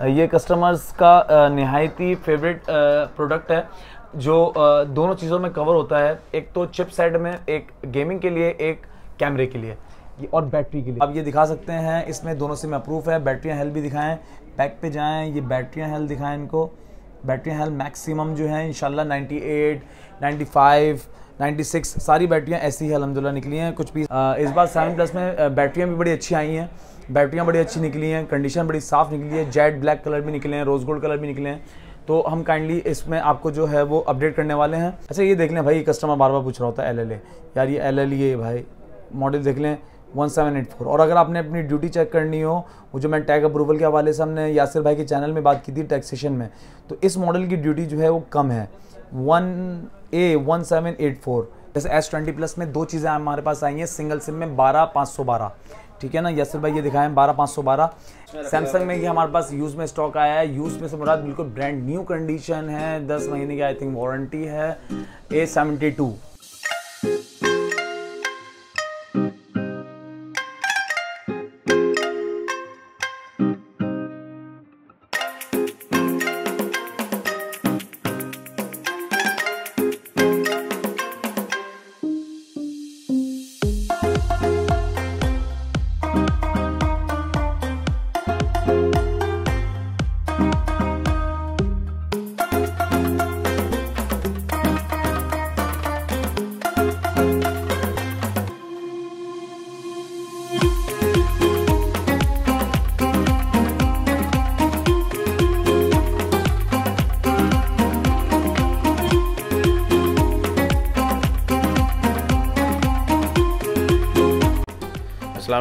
ये कस्टमर्स का नहायती favourite product है, जो दोनों चीज़ों में कवर होता है। एक तो चिप सेट में, एक गेमिंग के लिए, एक कैमरे के लिए और बैटरी के लिए। अब ये दिखा सकते हैं, इसमें दोनों से में अप्रूव है बैटरियाँ हेल्थ भी दिखाएँ पैक पे जाएँ, ये बैटरियाँ हेल्थ दिखाएँ इनको। बैटरी हेल्थ मैक्सिमम जो है इंशाल्लाह 98, 95, 96 सारी बैटरियाँ ऐसी ही अलहमदिल्ला निकली हैं। कुछ भी इस बार सेवन प्लस में बैटरियाँ भी बड़ी अच्छी आई हैं। बैटरियाँ बड़ी अच्छी निकली हैं कंडीशन बड़ी साफ़ निकली है जेड ब्लैक कलर भी निकले हैं रोज़ गोल्ड कलर भी निकले हैं। तो हम काइंडली इसमें आपको जो है वो अपडेट करने वाले हैं। अच्छा ये देख लें भाई कस्टमर बार बार पूछ रहा होता है एल एल ए यार ये एल ये भाई मॉडल देख लें। 1784 और अगर आपने अपनी ड्यूटी चेक करनी हो, वो जो मैं टैग अप्रूवल के हवाले से हमने यासिर भाई के चैनल में बात की थी टैक्सेशन में तो इस मॉडल की ड्यूटी जो है वो कम है। One A one seven eight four जैसे एस ट्वेंटी प्लस में दो चीज़ें हमारे पास आई हैं सिंगल सिम में बारह, पाँच सौ बारह। ठीक है ना? यासिर भाई ये दिखाएँ, बारह, पाँच सौ बारह। सैमसंग में ये हमारे पास यूज़ में स्टॉक आया है। यूज़ में से मुराद बिल्कुल ब्रांड न्यू कंडीशन है। दस महीने की आई थिंक वारंटी है। A seventy two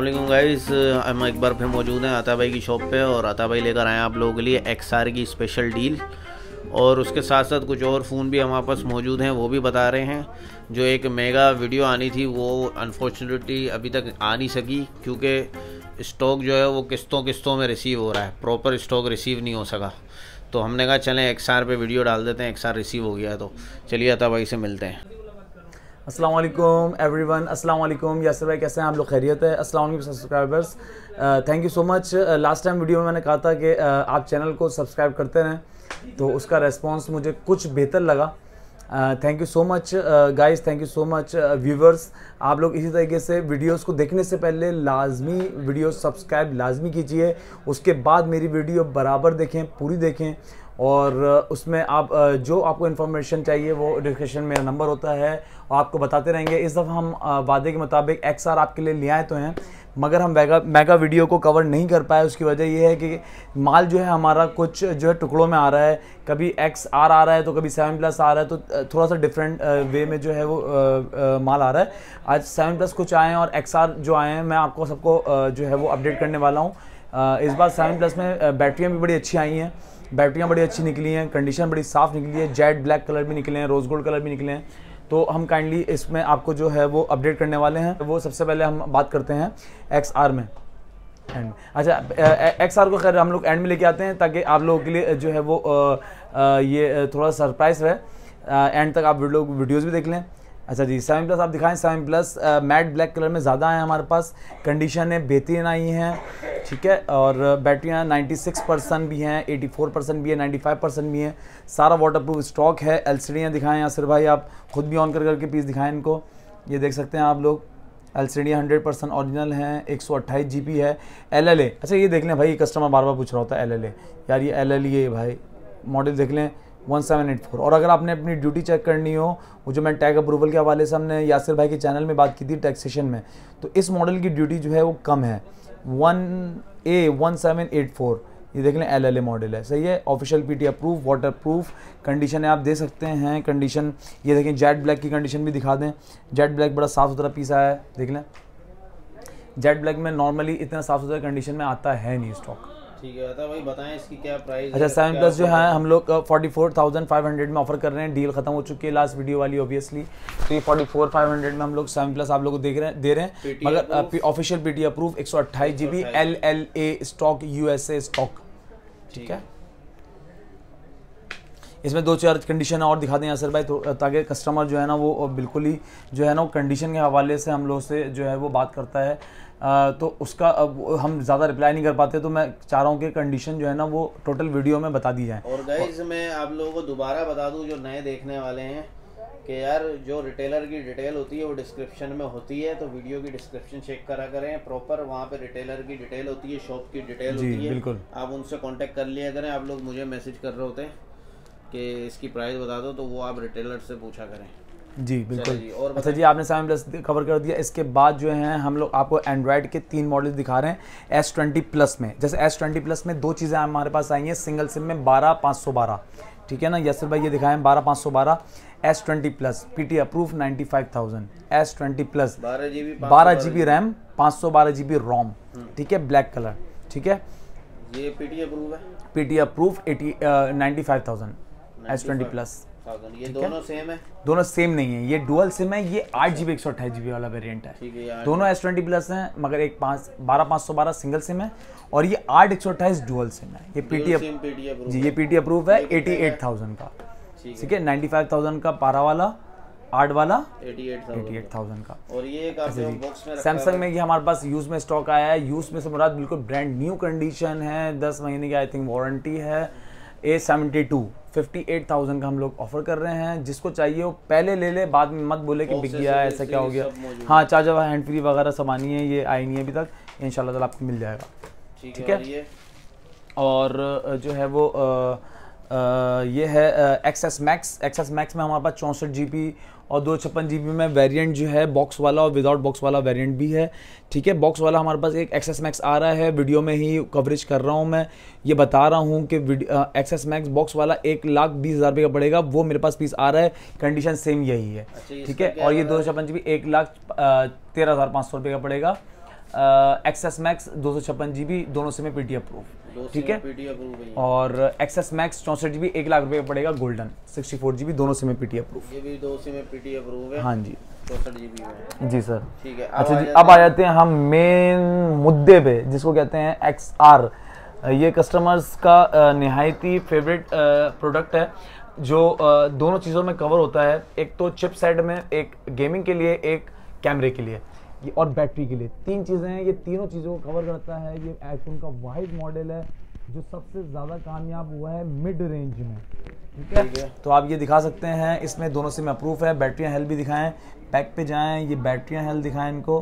Aslam guys हम एक बार फिर मौजूद हैं आता भाई की शॉप पे और आता भाई लेकर आए आप लोगों के लिए आर की स्पेशल डील और उसके साथ साथ कुछ और फ़ोन भी हमारे पास मौजूद हैं, वो भी बता रहे हैं। जो एक मेगा वीडियो आनी थी, वो अनफॉर्चुनेटली अभी तक आ नहीं सकी, क्योंकि स्टॉक जो है वो किस्तों किस्तों में रिसीव हो रहा है। प्रॉपर स्टॉक रिसीव नहीं हो सका। तो हमने कहा, चलें आर पे वीडियो डाल देते हैं। आर रिसीव हो गया तो। चलिए अता भाई से मिलते हैं। अस्सलाम वालेकुम एवरीवन अस्सलाम वालेकुम यासर भाई कैसे हैं आप लोग खैरियत है अस्सलाम वालेकुम subscribers thank you so much last time video में मैंने कहा था कि uh, आप चैनल को सब्सक्राइब करते रहें तो उसका रेस्पॉन्स मुझे कुछ बेहतर लगा। Thank you so much guys thank you so much viewers आप लोग इसी तरीके से वीडियोस को देखने से पहले लाजमी वीडियो सब्सक्राइब लाजमी कीजिए। उसके बाद मेरी वीडियो बराबर देखें पूरी देखें। और उसमें आप जो आपको इन्फॉर्मेशन चाहिए वो डिस्क्रिप्शन में नंबर होता है और आपको बताते रहेंगे। इस दफ़ा हम वादे के मुताबिक एक्स आर आपके लिए ले आए तो हैं मगर हम मेगा मेगा वीडियो को कवर नहीं कर पाए। उसकी वजह ये है कि माल जो है हमारा कुछ जो है टुकड़ों में आ रहा है। कभी एक्स आर आ रहा है तो कभी सेवन प्लस आ रहा है तो थोड़ा सा डिफरेंट वे में जो है वो आ, आ, माल आ रहा है। आज सेवन प्लस कुछ आए हैं और एक्स आर जो आए हैं मैं आपको सबको जो है वो अपडेट करने वाला हूँ। इस बार सेवन प्लस में बैटरियाँ भी बड़ी अच्छी आई हैं। बैटरियाँ बड़ी अच्छी निकली हैं कंडीशन बड़ी साफ़ निकली है जेड ब्लैक कलर भी निकले हैं रोज़ गोल्ड कलर भी निकले हैं। तो हम काइंडली इसमें आपको जो है वो अपडेट करने वाले हैं। वो सबसे पहले हम बात करते हैं एक्स आर में। एंड अच्छा एक्स आर को खैर हम लोग एंड में लेके आते हैं ताकि आप लोगों के लिए जो है वो आ, आ, ये थोड़ा सरप्राइज़ रहे। एंड तक आप लोग वीडियोज़ भी देख लें। अच्छा जी सेवन प्लस आप दिखाएँ seven plus matte black colour में ज़्यादा है हमारे पास कंडीशन है बेहतरीन आई हैं, ठीक है, और बैटरियाँ 96 परसेंट भी हैं 84 परसेंट भी है 95 परसेंट भी हैं, सारा वाटर प्रूफ स्टॉक है एल सी डियाँ दिखाएँ, यासर भाई, आप खुद भी ऑन कर करके पीस दिखाएँ इनको, ये देख सकते हैं आप लोग L C D hundred percent original हैं, एक सौ अट्ठाईस जी बी है एल एल ए अच्छा ये देख लें भाई कस्टमर बार बार पूछ रहा होता है एल एल ए यार ये एल एल ये भाई मॉडल देख लें वन सेवन एट फोर और अगर आपने अपनी ड्यूटी चेक करनी हो वो जो मैं टैग अप्रूवल के हवाले से हमने यासिर भाई के चैनल में बात की थी टैक्सेशन में तो इस मॉडल की ड्यूटी जो है वो कम है। One A one seven eight four ये देख लें एल एल ए मॉडल है। सही है? Official P T approve water proof condition है, आप दे सकते हैं कंडीशन ये देखें जेट ब्लैक की कंडीशन भी दिखा दें। जेट ब्लैक बड़ा साफ़ सुथरा पीस आया है, देख लें। जेट ब्लैक में नॉर्मली इतना साफ़ सुथरा कंडीशन में आता है नहीं स्टॉक ठीक है अता भाई बताएँ इसकी क्या प्राइस अच्छा सेवन प्लस जो है हम लोग forty four thousand five hundred में ऑफ़र कर रहे हैं। डील खत्म हो चुकी है लास्ट वीडियो वाली ऑब्वियसली तो ये फोर्टी फोर फाइव हंड्रेड में हम लोग सेवन प्लस आप लोग को देख रहे हैं दे रहे हैं। मगर ऑफिशियल पी टी अप्रूव एक सौ अट्ठाईस G B L L A stock U S A stock ठीक है? इसमें दो चार कंडीशन और दिखा दें यासर भाई तो ताकि कस्टमर जो है ना वो बिल्कुल ही जो है ना वो कंडीशन के हवाले से हम लोग से जो है वो बात करता है। आ, तो उसका अब हम ज़्यादा रिप्लाई नहीं कर पाते तो मैं चाह रहा हूँ कि कंडीशन जो है ना वो टोटल वीडियो में बता दी जाए। और गाइस मैं आप लोगों को दोबारा बता दूँ जो नए देखने वाले हैं कि यार जो रिटेलर की डिटेल होती है वो डिस्क्रिप्शन में होती है तो वीडियो की डिस्क्रिप्शन चेक करा करें प्रॉपर वहाँ पे रिटेलर की डिटेल होती है शॉप की डिटेल होती है। बिल्कुल। आप उनसे कांटेक्ट कर लिया करें आप लोग मुझे मैसेज कर रहे होते हैं। कि इसकी प्राइस बता दो तो वो आप रिटेलर से पूछा करें। जी बिल्कुल। जी, और अच्छा जी आपने सेवन प्लस कवर कर दिया। इसके बाद जो है हम लोग आपको एंड्रॉयड के तीन मॉडल दिखा रहे हैं एस ट्वेंटी प्लस में। जैसे एस ट्वेंटी प्लस में दो चीज़ें हमारे पास आई हैं सिंगल सिम में बारह पाँच सौ बारह। ठीक है ना? यसर भाई ये दिखाएँ बारह पाँच सौ बारह। S twenty plus P T approve ninety five thousand S twenty plus बारह जी बी बारह जी बी रैम पाँच सौ बारह जी बी रोम ठीक है? ब्लैक कलर ठीक है? ये पीटी अप्रूव है? P T approve eighty ninety five thousand S twenty plus ये दोनों सेम है? दोनों सेम नहीं है। ये डुअल सिम है ये आठ जीबी एक सौ अट्ठाईस जी बी वाला वेरियंट है। दोनों एस ट्वेंटी प्लस हैं मगर एक पाँच बारह पाँच सौ बारह सिंगल सिम है और ये आठ एक सौ अट्ठाईस डुअल सिम है। ये पीटी जी ये पी टी अप्रूव है एटी एट थाउज़ेंड का। ठीक है। नाइन्टी फाइव थाउज़ेंड का बारह वाला आठ वाला एटी एट थाउज़ेंड का। और ये बॉक्स में रखा सैमसंग में ये हमारे पास यूज़ में स्टॉक आया है। यूज़ में से मुराद बिल्कुल ब्रांड न्यू कंडीशन है। दस महीने की आई थिंक वारंटी है। A seventy two fifty eight thousand का हम लोग ऑफ़र कर रहे हैं। जिसको चाहिए वो पहले ले ले बाद में मत बोले कि बिक गया ऐसा क्या हो गया। हाँ चार्जर हैंड फ्री वगैरह सब आनी है ये आई नहीं है अभी तक। इन शाला आपको मिल जाएगा। ठीक है। और जो है वो आ, आ, ये है एक्सेस मैक्स एक्सेस मैक्स में हमारे पास चौंसठ जी और दो छप्पन जी में वेरिएंट जो है बॉक्स वाला और विदाउट बॉक्स वाला वेरिएंट भी है। ठीक है बॉक्स वाला हमारे पास एक एक्सेस मैक्स आ रहा है। वीडियो में ही कवरेज कर रहा हूँ मैं। ये बता रहा हूँ कि एक्सेस मैक्स बॉक्स वाला एक लाख बीस हज़ार रुपये का पड़ेगा। वो मेरे पास पीस आ रहा है। कंडीशन सेम यही है। अच्छा, ठीक है और ये दो सौ छप्पन जी एक लाख तेरह हज़ार पाँच सौ रुपये का पड़ेगा। एक्सेस मैक्स दो सौ छप्पन जी बी दोनों से में पी टी अप्रूव ठीक है? पीटी। और एक्सेस मैक्स चौंसठ जी एक लाख रुपए का पड़ेगा गोल्डन सिक्सटी फोर जी दोनों से में पी अप्रूव ये भी दो से में पीटी अप्रूव है। हाँ जी। चौसठ जीबी में जी सर। ठीक है अच्छा जी अब आ जाते हैं हम मेन मुद्दे पे जिसको कहते हैं एक्स आर ये कस्टमर्स का निहायती फेवरेट प्रोडक्ट है जो दोनों चीज़ों में कवर होता है। एक तो चिप सेट में एक गेमिंग के लिए एक कैमरे के लिए। ये और बैटरी के लिए। तीन चीज़ें हैं ये तीनों चीज़ों को कवर करता है। ये आईफोन का वाइड मॉडल है जो सबसे ज़्यादा कामयाब हुआ है मिड रेंज में। ठीक है? तो आप ये दिखा सकते हैं इसमें दोनों सिम अप्रूव है। बैटरियाँ हेल्थ भी दिखाएँ पैक पे जाएँ ये बैटरियाँ हेल्थ दिखाएँ इनको।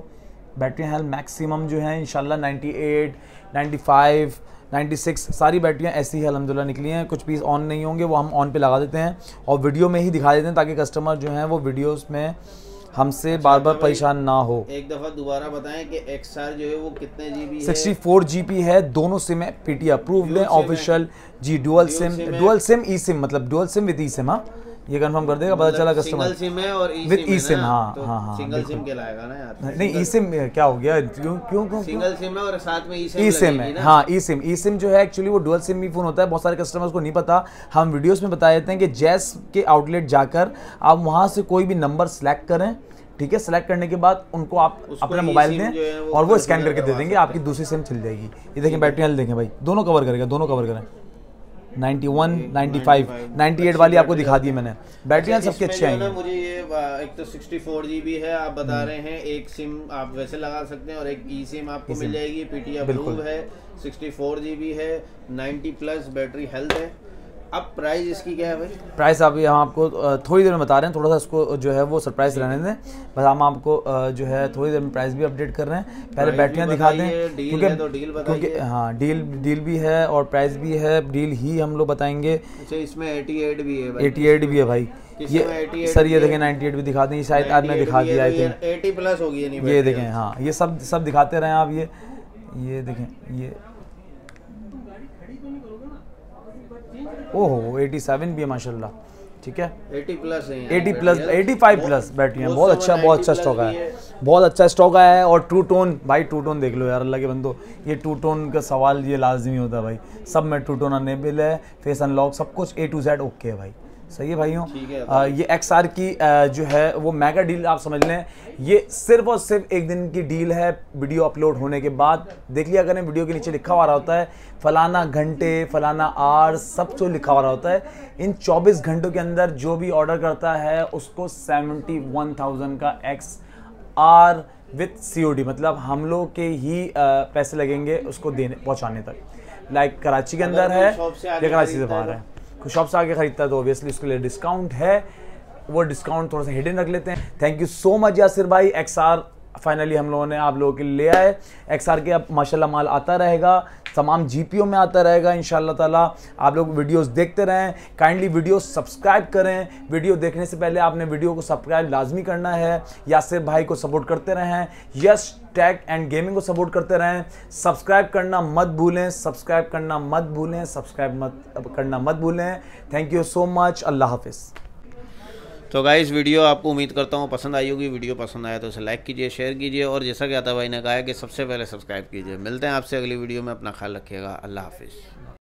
बैटरियाँ हेल्थ मैक्सिमम जो है इंशाल्लाह 98, 95, 96 सारी बैटरियाँ ऐसी ही अलहमदिल्ला निकली हैं। कुछ पीस ऑन नहीं होंगे वो हम ऑन पे लगा देते हैं और वीडियो में ही दिखा देते हैं ताकि कस्टमर जो हैं वो वीडियोस में हमसे बार बार परेशान ना हो। एक दफ़ा दोबारा बताएँ कि एक्सआर जो है वो कितने जीबी है। 64 जीबी है दोनों सिम है पीटी अप्रूव्ड है। ऑफिशियल जी dual sim dual sim eSIM मतलब dual SIM with E SIM हाँ। ये कंफर्म कर देगा पता चला सिंगल कस्टमर सिम है और ई सिम है हाँ, तो हाँ, हाँ, सिंगल सिम बिल्कुल। कहलाएगा ना यार? नहीं ई सिम क्या हो गया? क्यों क्यों क्यों सिंगल सिम है और साथ में ई सिम ई सिम है हाँ ई सिम ई सिम जो है एक्चुअली वो डुअल सिम भी फ़ोन होता है बहुत सारे कस्टमर्स को नहीं पता। हम वीडियोस में बता देते हैं कि जैस के आउटलेट जाकर आप वहाँ से कोई भी नंबर सेलेक्ट करें ठीक है? सेलेक्ट करने के बाद उनको आप अपना मोबाइल दें वो और वो स्कैन करके दे देंगे आपकी दूसरी सिम चल जाएगी। ये देखें बैटरी हेल्थ देखें भाई दोनों कवर करेगा दोनों कवर करें। 91, 95, 98 वाली आपको दिखा दी मैंने। बैटरी हेल्थ सबके अच्छे हैं मुझे ये एक तो 64 जीबी है आप हम्म। बता रहे हैं एक सिम आप वैसे लगा सकते हैं और एक ई सिम आपको मिल जाएगी पीटी। अप्रूव है 64 जीबी है 90 प्लस बैटरी हेल्थ है। अब प्राइस इसकी क्या है भाई? प्राइस अभी हम आपको थोड़ी देर में बता रहे हैं थोड़ा सा इसको जो है वो सरप्राइज़ रहने दें। बस हम आपको जो है थोड़ी देर में प्राइस भी अपडेट कर रहे हैं। पहले बैटरियाँ दिखा दें है तो बताइए। क्योंकि हाँ डील डील भी है और प्राइस भी है डील ही हम लोग बताएँगे। अच्छा इसमें 88 भी है भाई। 88 भी है भाई। ये सर ये देखें 98 भी दिखा दें शायद आज मैं दिखा दिया आई थिंक ये 80 प्लस होगी ये देखें हाँ ये सब सब दिखाते रहें आप ये ये देखें ये ओहो 87 भी है माशाल्लाह। ठीक है? 80 प्लस है फाइव 80 प्लस बैटरी। 85 प्लस बैटरियाँ बहुत अच्छा बहुत अच्छा स्टॉक आया। है। है। बहुत अच्छा स्टॉक आया है और टू टोन भाई टू टोन देख लो यार अल्लाह के बंदो। ये टू टोन का सवाल ये लाजमी होता है भाई। सब में टू टोन अनेबल है फेस अनलॉक सब कुछ ए टू जेड ओके है भाई। सही है भाइयों? ये एक्स आर की आ, जो है वो मेगा डील आप समझ लें। ये सिर्फ़ और सिर्फ़ एक दिन की डील है वीडियो अपलोड होने के बाद। देख लिया करें वीडियो के नीचे लिखा हुआ रहा होता है फलाना घंटे फलाना आर सब जो लिखा हुआ रहा होता है इन 24 घंटों के अंदर जो भी ऑर्डर करता है उसको 71,000 का एक्स आर विथ सी मतलब हम लोग के ही पैसे लगेंगे उसको देने पहुँचाने तक। लाइक कराची के अंदर है या कराची से बाहर है। कोई शॉप से आके खरीदता है तो ऑब्वियसली उसके लिए डिस्काउंट है। वो डिस्काउंट थोड़ा सा हिडन रख लेते हैं। Thank you so much Yasir भाई एक्स आर फाइनली हम लोगों ने आप लोगों के लिए आए। एक्स आर के अब माशाल्लाह माल आता रहेगा। तमाम जीपीओ में आता रहेगा इन ताला। आप लोग वीडियोस देखते रहें। काइंडली वीडियो सब्सक्राइब करें। वीडियो देखने से पहले आपने वीडियो को सब्सक्राइब लाजमी करना है। यासिर भाई को सपोर्ट करते रहें। यस टैग एंड गेमिंग को सपोर्ट करते रहें। सब्सक्राइब करना मत भूलें। सब्सक्राइब करना मत भूलें। सब्सक्राइब मत करना मत भूलें। थैंक यू सो मच अल्लाह हाफिज़। तो गाइस वीडियो आपको उम्मीद करता हूँ पसंद आई होगी। वीडियो पसंद आया तो उसे लाइक कीजिए शेयर कीजिए और जैसा कि आता भाई ने कहा कि सबसे पहले सब्सक्राइब कीजिए। मिलते हैं आपसे अगली वीडियो में। अपना ख्याल रखिएगा। अल्लाह हाफिज़।